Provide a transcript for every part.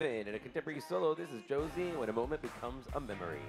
In a contemporary solo, this is Josie when a moment becomes a memory.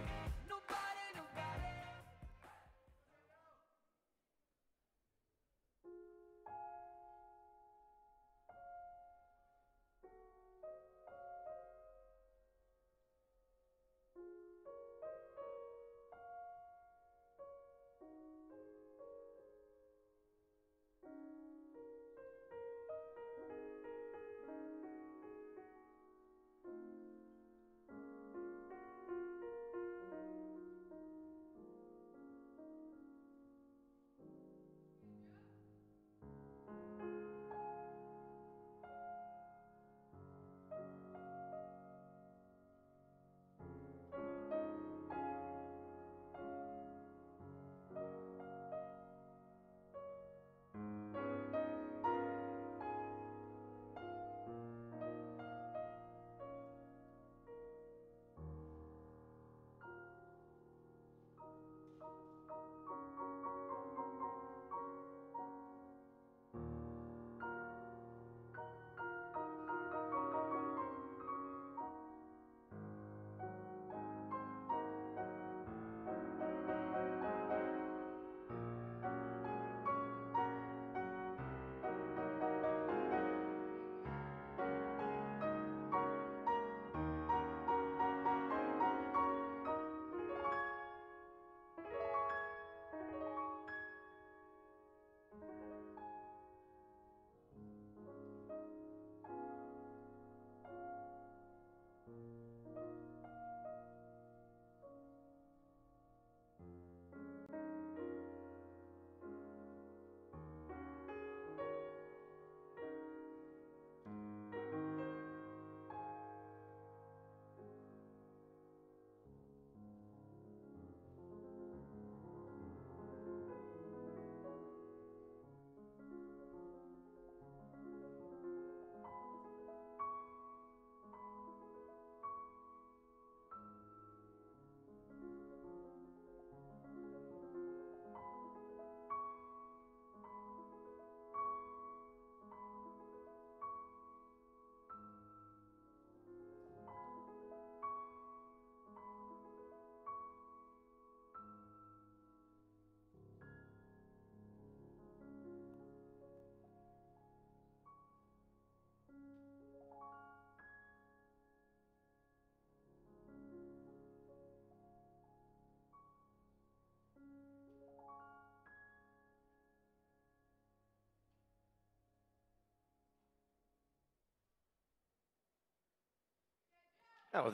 That was